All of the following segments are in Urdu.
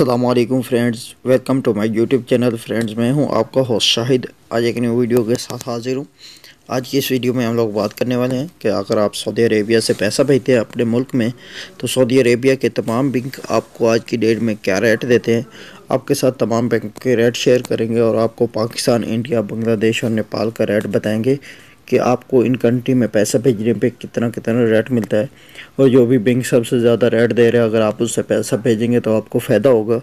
السلام علیکم friends, welcome to my YouTube channel friends, میں ہوں آپ کا ہوسٹ شاہد۔ آج ایک نیو ویڈیو کے ساتھ حاضر ہوں۔ آج کی اس ویڈیو میں ہم لوگ بات کرنے والے ہیں کہ اگر آپ سعودی عربیہ سے پیسہ بھیجتے ہیں اپنے ملک میں، تو سعودی عربیہ کے تمام بینک آپ کو آج کی ڈیٹ میں کیا ریٹ دیتے ہیں؟ آپ کے ساتھ تمام بینک کے ریٹ شیئر کریں گے اور آپ کو پاکستان، انڈیا، بنگلہ دیش اور نیپال کا ریٹ بتائیں گے۔ کہ آپ کو ان کنٹری میں پیسہ بھیجنے پہ کتنا کتنا ریٹ ملتا ہے اور جو بھی بینک سب سے زیادہ ریٹ دے رہے ہیں، اگر آپ اس سے پیسہ بھیجیں گے تو آپ کو فائدہ ہوگا۔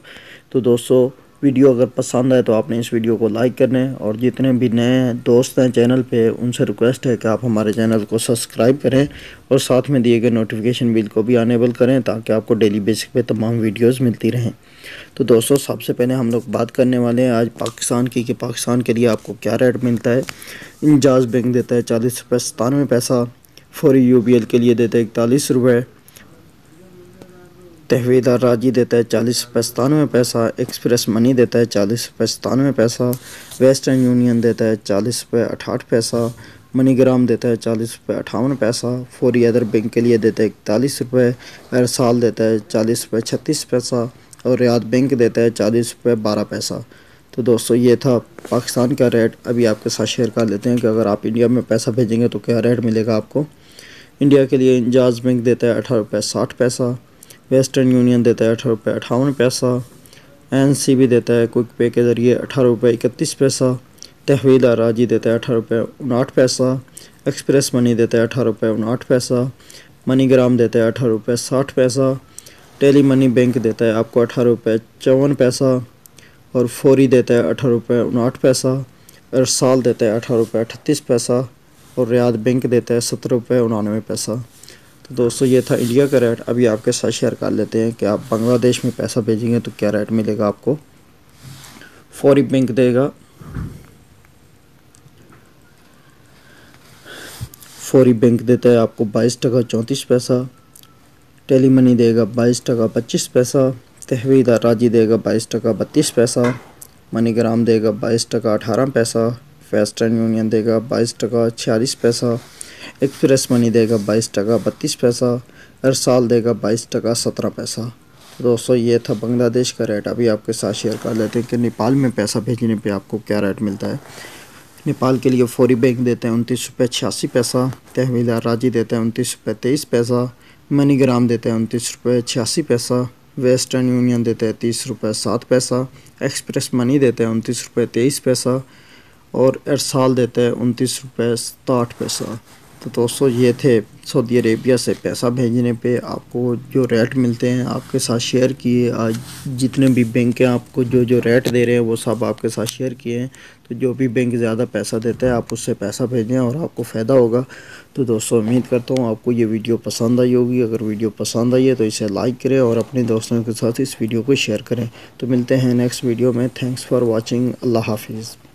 تو دوستو ویڈیو اگر پسند آئے تو آپ نے اس ویڈیو کو لائک کرنے اور جتنے بھی نئے دوست ہیں چینل پہ، ان سے ریکویسٹ ہے کہ آپ ہمارے چینل کو سبسکرائب کریں اور ساتھ میں دیے گئے نوٹیفیکیشن بل کو بھی آنیبل کریں تاکہ آپ کو ڈیلی بیسک پہ تمام ویڈیوز ملتی رہیں۔ تو دوستو، سب سے پہلے ہم لوگ بات کرنے والے ہیں۔ آج پاکستان کی کہ پاکستان کے لیے آپ کو کیا ریٹ ملتا ہے؟ انجاز بینک دیتا ہے چالیس روپے، ستانوے پیسہ۔ فوری یو بی ایل کے لیے دیتا ہے اکتالیس روپے۔ تحویدار راجی دیتا ہے چالیس روپے ستانوے پیسہ، ایکسپریس منی دیتا ہے چالیس روپے ستانوے پیسہ، ویسٹرن یونین دیتا ہے چالیس روپے اٹھاٹھ پیسہ منی گرام دیتا ہے چالیس روپے اٹھاون پیسہ، فوری ادر بینک کے لیے دیتا ہے اکتالیس روپے، ارسال دیتا ہے چالیس روپے چھتیس پیسہ اور ریاض بینک دیتا ہے چالیس روپے بارہ پیسہ۔ تو دوستو، یہ تھا پاکستان کا ریٹ۔ ابھی آپ کے ساتھ شیئر کر لیتے ہیں کہ اگر آپ انڈیا میں پیسہ بھیجیں گے تو کیا ریٹ ملے گا آپ کو؟ انڈیا کے لیے انجاز بینک دیتا ہے اٹھارہ روپے ساٹھ پیسہ ویسٹرن یونین دیتا ہے اٹھارہ روپے اٹھاون پیسہ، این سی بھی دیتا ہے کوئک پے کے ذریعے اٹھارہ روپے اکتیس پیسہ، تحویل راجی دیتا ہے اٹھارہ روپے اناٹھ پیسہ، ایکسپریس منی دیتا ہے اٹھارہ روپے اناٹھ پیسہ، منی گرام دیتا ہے اٹھارہ روپے ساٹھ پیسہ، ٹیلی منی بینک دیتا ہے آپ کو اٹھارہ روپے چون پیسہ، اور فوری دیتا ہے اٹھارہ روپے اناٹھ پیسہ، ارسال دیتا ہے اٹھارہ روپے اٹھتیس پیسہ، اور ریاض بینک دیتا ہے ستر روپے انانوے پیسہ۔ تو دوستو یہ تھا انڈیا کا ریٹ۔ ابھی آپ کے ساتھ شیئر کر لیتے ہیں کہ آپ بنگلہ دیش میں پیسہ بھیجیں گے تو کیا ریٹ ملے گا آپ کو۔ فوری بینک دے گا۔ فوری بینک دیتا ہے آپ کو بائیس ٹکا چونتیس پیسہ۔ ٹیلی منی دے گا بائیس ٹکا پچیس پیسہ۔ تحویل راجی دے گا بائیس ٹکا بتیس پیسہ۔ منی گرام دے گا بائیس ٹکا اٹھارہ پیسہ۔ ویسٹرن یونین دے گا بائیس ٹکا چھیالیس پیسہ۔ ایکسپریس منی دے گا بائیس ٹکا، بتیس پیسہ ارسال دے گا بائیس ٹکا، سترہ پیسہ۔ دوستو، یہ تھا بنگلہ دیش کا ریٹ۔ ابھی آپ کے ساتھ شیئر کر لیتے ہیں کہ نیپال میں پیسہ بھیجنے پہ آپ کو کیا ریٹ ملتا ہے۔ نیپال کے لیے فوری بینک دیتے ہیں انتیس روپے چھیاسی پیسہ، تحویل راجی دیتے ہیں انتیس روپے تیئیس پیسہ، منی گرام دیتے ہیں انتیس روپے چھیاسی پیسہ، ویسٹرن یونین دیتے ہیں تیس روپے سات پیسہ، ایکسپریس منی دیتے ہیں انتیس روپے تیئیس پیسہ، اور ارسال دیتے ہیں انتیس روپے ستاٹھ پیسہ۔ تو دوستو یہ تھے سعودی عربیہ سے پیسہ بھیجنے پہ، آپ کو جو ریٹ ملتے ہیں آپ کے ساتھ شیئر کیے۔ آج جتنے بھی بینک ہیں، آپ کو جو جو ریٹ دے رہے ہیں، وہ سب آپ کے ساتھ شیئر کیے ہیں۔ تو جو بھی بینک زیادہ پیسہ دیتا ہے، آپ اس سے پیسہ بھیجیں اور آپ کو فائدہ ہوگا۔ تو دوستو امید کرتا ہوں آپ کو یہ ویڈیو پسند آئی ہوگی۔ اگر ویڈیو پسند آئی ہے تو اسے لائک کریں اور اپنے دوستوں کے ساتھ اس ویڈیو کو شیئر کریں۔ تو ملتے ہیں نیکسٹ ویڈیو میں۔ تھینکس فار واچنگ اللہ حافظ۔